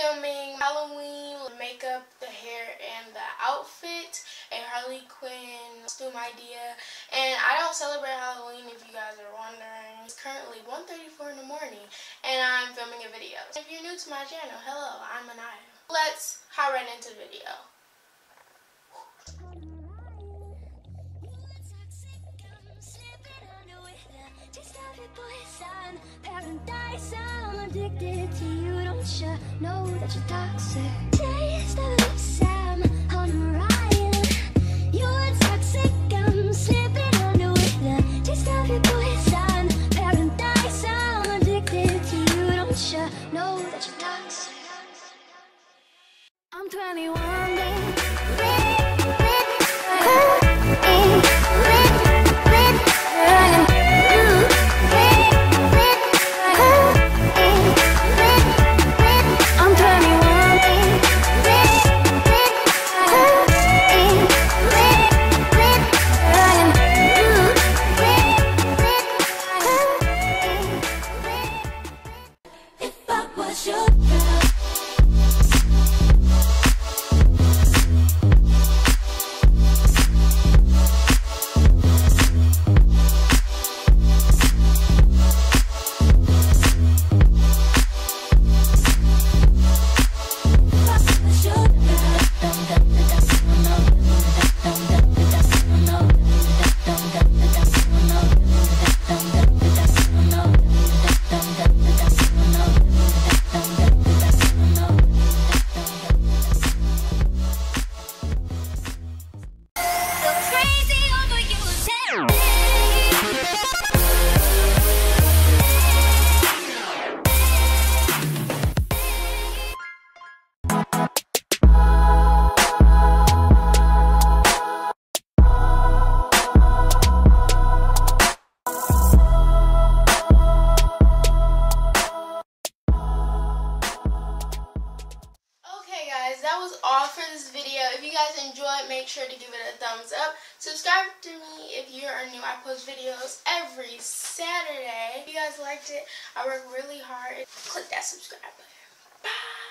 filming Halloween makeup, the hair, and the outfit. A Harley Quinn costume idea. And I don't celebrate Halloween if you guys are wondering. It's currently 1.34 in the morning and I'm filming a video. If you're new to my channel, hello, I'm Anyah. Let's hop right into the video. Know that you're toxic? Taste of Sam, 21, babe. That was all for this video. If you guys enjoyed, make sure to give it a thumbs up. Subscribe to me if you are new. I post videos every Saturday. If you guys liked it, I work really hard. Click that subscribe button. Bye.